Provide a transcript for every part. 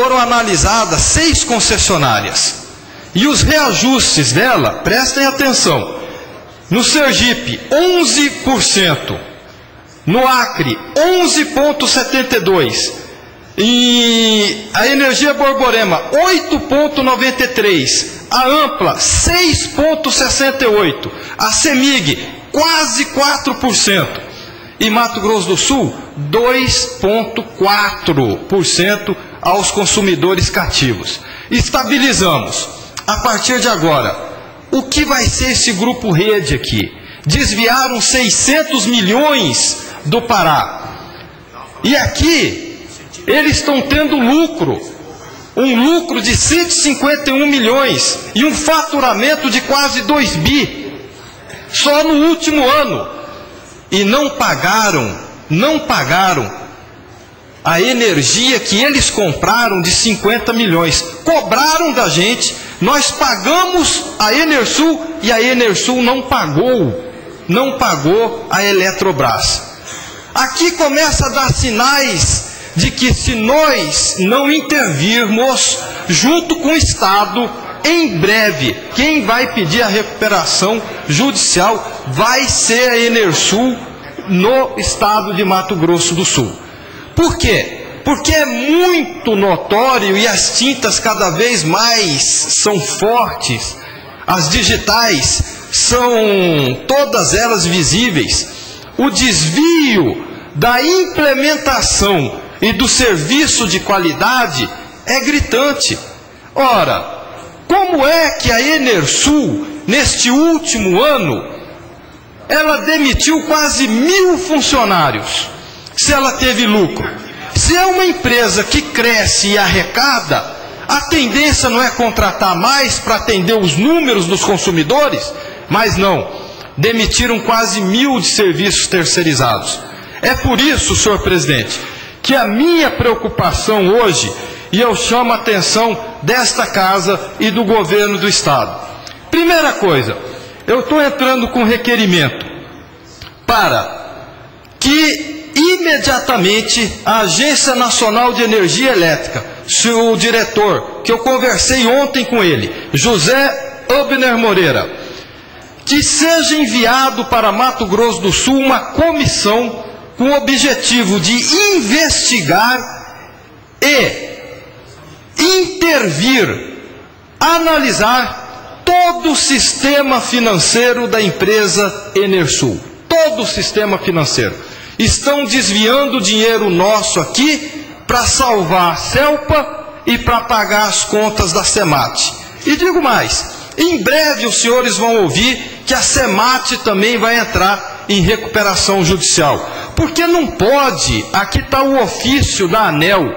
foram analisadas seis concessionárias. E os reajustes dela, prestem atenção, no Sergipe, 11%. No Acre, 11,72%. E a Energia Borborema, 8,93%. A Ampla, 6,68%. A Semig, quase 4%. E Mato Grosso do Sul, 2,4% aos consumidores cativos. Estabilizamos. A partir de agora, o que vai ser esse grupo rede aqui? Desviaram 600 milhões do Pará. E aqui, eles estão tendo lucro. Um lucro de 151 milhões e um faturamento de quase 2 bi. Só no último ano. E não pagaram, não pagaram a energia que eles compraram de 50 milhões. Cobraram da gente, nós pagamos a Enersul e a Enersul não pagou, não pagou a Eletrobras. Aqui começa a dar sinais de que se nós não intervirmos junto com o Estado, em breve, quem vai pedir a recuperação judicial vai ser a Enersul no estado de Mato Grosso do Sul. Por quê? Porque é muito notório e as tintas cada vez mais são fortes, as digitais são todas elas visíveis. O desvio da implementação e do serviço de qualidade é gritante. Ora, como é que a Enersul, neste último ano, ela demitiu quase mil funcionários, se ela teve lucro? Se é uma empresa que cresce e arrecada, a tendência não é contratar mais para atender os números dos consumidores? Mas não, demitiram quase mil de serviços terceirizados. É por isso, senhor presidente, que a minha preocupação hoje, e eu chamo a atenção desta casa e do governo do Estado. Primeira coisa, eu estou entrando com requerimento para que imediatamente a Agência Nacional de Energia Elétrica, o diretor, que eu conversei ontem com ele, José Abner Moreira, que seja enviado para Mato Grosso do Sul uma comissão com o objetivo de investigar e intervir, analisar todo o sistema financeiro da empresa Enersul. Todo o sistema financeiro. Estão desviando dinheiro nosso aqui para salvar a Celpa e para pagar as contas da Semate. E digo mais, em breve os senhores vão ouvir que a Semate também vai entrar em recuperação judicial. Porque não pode, aqui está o ofício da ANEL.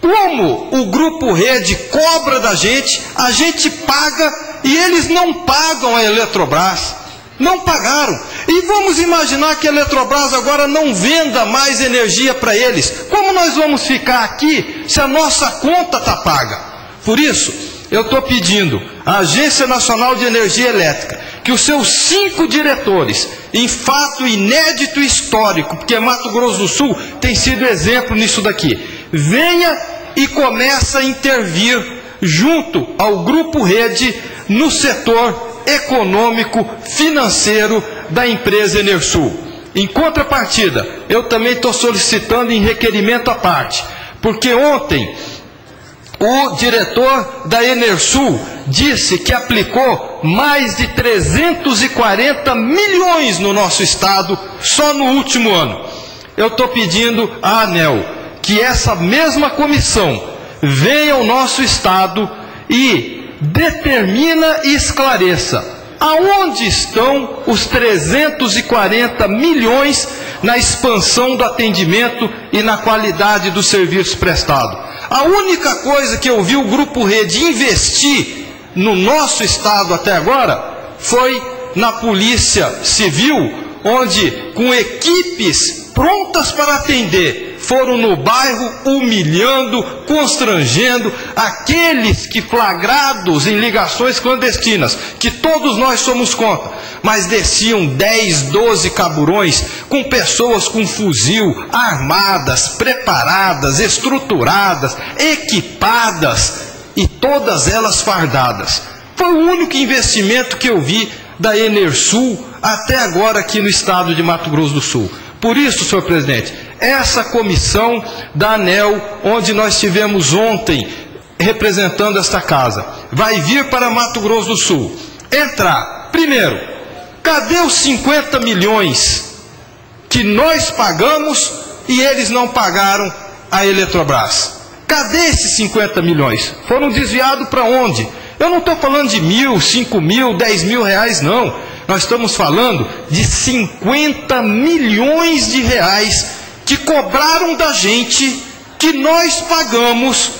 Como o grupo Rede cobra da gente, a gente paga e eles não pagam a Eletrobras. Não pagaram. E vamos imaginar que a Eletrobras agora não venda mais energia para eles. Como nós vamos ficar aqui se a nossa conta está paga? Por isso, eu estou pedindo à Agência Nacional de Energia Elétrica que os seus cinco diretores, em fato inédito histórico, porque Mato Grosso do Sul tem sido exemplo nisso daqui, venha e comece a intervir junto ao Grupo Rede no setor econômico, financeiro da empresa Enersul. Em contrapartida, eu também estou solicitando em requerimento à parte, porque ontem o diretor da Enersul disse que aplicou mais de 340 milhões no nosso estado só no último ano. Eu estou pedindo à ANEL que essa mesma comissão venha ao nosso estado e determina e esclareça aonde estão os 340 milhões na expansão do atendimento e na qualidade do serviço prestado. A única coisa que eu vi o Grupo Rede investir no nosso estado até agora foi na Polícia Civil, onde com equipes prontas para atender foram no bairro humilhando, constrangendo aqueles que flagrados em ligações clandestinas, que todos nós somos contra, mas desciam 10, 12 caburões com pessoas com fuzil, armadas, preparadas, estruturadas, equipadas e todas elas fardadas. Foi o único investimento que eu vi da Enersul até agora aqui no estado de Mato Grosso do Sul. Por isso, senhor presidente, essa comissão da ANEL, onde nós tivemos ontem representando esta casa, vai vir para Mato Grosso do Sul. Entrar. Primeiro, cadê os 50 milhões que nós pagamos e eles não pagaram a Eletrobras? Cadê esses 50 milhões? Foram desviados para onde? Eu não estou falando de mil, cinco mil, dez mil reais, não. Nós estamos falando de 50 milhões de reais que cobraram da gente, que nós pagamos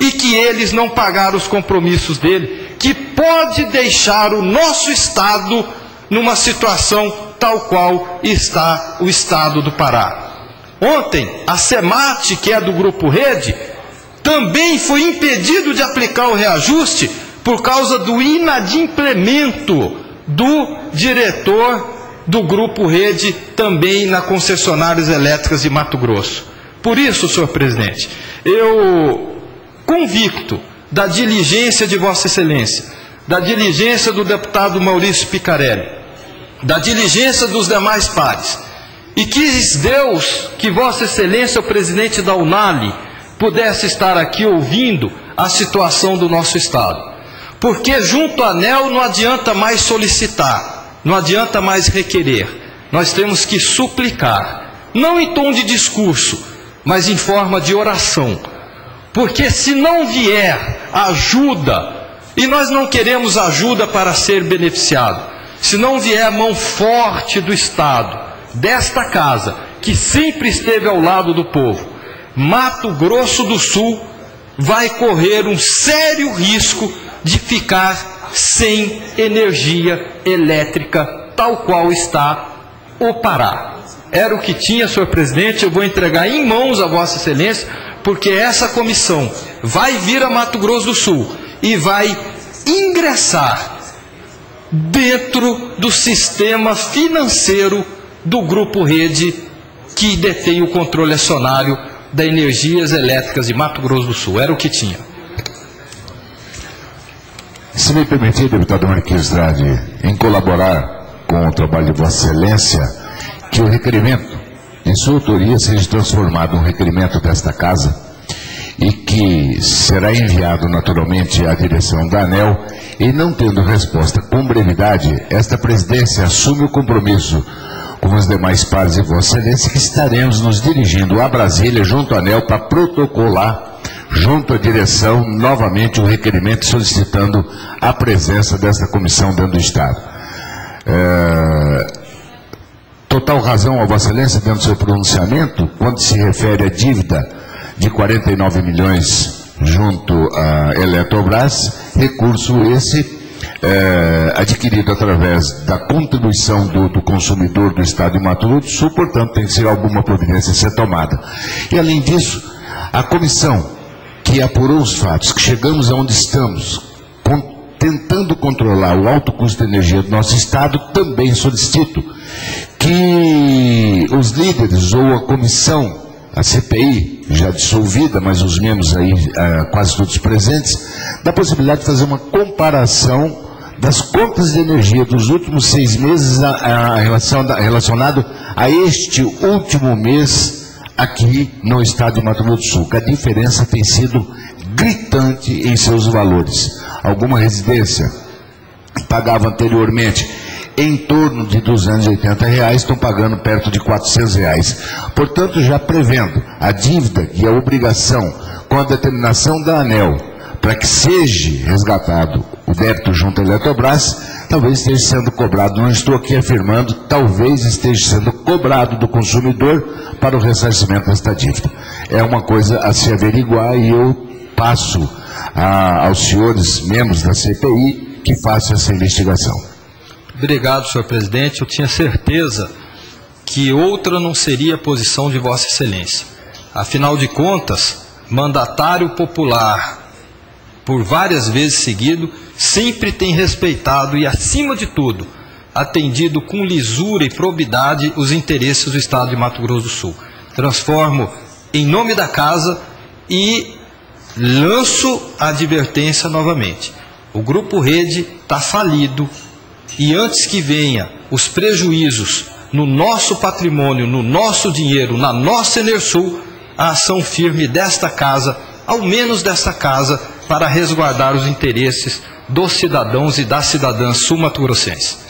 e que eles não pagaram os compromissos dele, que pode deixar o nosso Estado numa situação tal qual está o Estado do Pará. Ontem, a SEMAT, que é do Grupo Rede, também foi impedido de aplicar o reajuste por causa do inadimplemento do diretor do Grupo Rede, também na concessionárias elétricas de Mato Grosso. Por isso, senhor presidente, eu convicto da diligência de Vossa Excelência, da diligência do deputado Maurício Picarelli, da diligência dos demais pares, e quis Deus que Vossa Excelência, o presidente da Unali, pudesse estar aqui ouvindo a situação do nosso Estado. Porque junto à ANEL não adianta mais solicitar, não adianta mais requerer. Nós temos que suplicar, não em tom de discurso, mas em forma de oração. Porque se não vier ajuda, e nós não queremos ajuda para ser beneficiado, se não vier a mão forte do Estado, desta casa, que sempre esteve ao lado do povo, Mato Grosso do Sul vai correr um sério risco de ficar sem energia elétrica, tal qual está o Pará. Era o que tinha, senhor presidente, eu vou entregar em mãos a Vossa Excelência, porque essa comissão vai vir a Mato Grosso do Sul e vai ingressar dentro do sistema financeiro do Grupo Rede, que detém o controle acionário da Energias Elétricas de Mato Grosso do Sul. Era o que tinha. Se me permitir, deputado Marquinhos Trade, em colaborar com o trabalho de Vossa Excelência, que o requerimento, em sua autoria, seja transformado em um requerimento desta Casa e que será enviado naturalmente à direção da ANEL e não tendo resposta com brevidade, esta presidência assume o compromisso com os demais pares de Vossa Excelência que estaremos nos dirigindo a Brasília junto à ANEL para protocolar junto à direção, novamente o requerimento solicitando a presença desta comissão dentro do Estado. É, total razão a Vossa Excelência dentro do seu pronunciamento, quando se refere à dívida de 49 milhões junto à Eletrobras, recurso esse é, adquirido através da contribuição do, do, consumidor do Estado de Mato Grosso portanto, tem que ser alguma providência ser tomada. E, além disso, a comissão que apurou os fatos, que chegamos aonde estamos, tentando controlar o alto custo de energia do nosso Estado, também solicito que os líderes ou a comissão, a CPI, já dissolvida, mas os membros aí uh, quase todos presentes, da possibilidade de fazer uma comparação das contas de energia dos últimos seis meses a, a relação, relacionado a este último mês aqui no estado de Mato Grosso do Sul, que a diferença tem sido gritante em seus valores. Alguma residência pagava anteriormente em torno de 280 reais, estão pagando perto de 400 reais. Portanto, já prevendo a dívida e a obrigação com a determinação da ANEL para que seja resgatado o débito junto à Eletrobras, talvez esteja sendo cobrado, não estou aqui afirmando, talvez esteja sendo cobrado do consumidor para o ressarcimento desta dívida. É uma coisa a se averiguar e eu passo a, aos senhores membros da CPI que façam essa investigação. Obrigado, senhor presidente. Eu tinha certeza que outra não seria a posição de Vossa Excelência. Afinal de contas, mandatário popular, por várias vezes seguido, sempre tem respeitado e, acima de tudo, atendido com lisura e probidade os interesses do Estado de Mato Grosso do Sul. Transformo em nome da casa e lanço a advertência novamente. O Grupo Rede está falido e antes que venha os prejuízos no nosso patrimônio, no nosso dinheiro, na nossa Enersul, a ação firme desta casa, ao menos desta casa, para resguardar os interesses dos cidadãos e das cidadãs sul-mato-grossenses.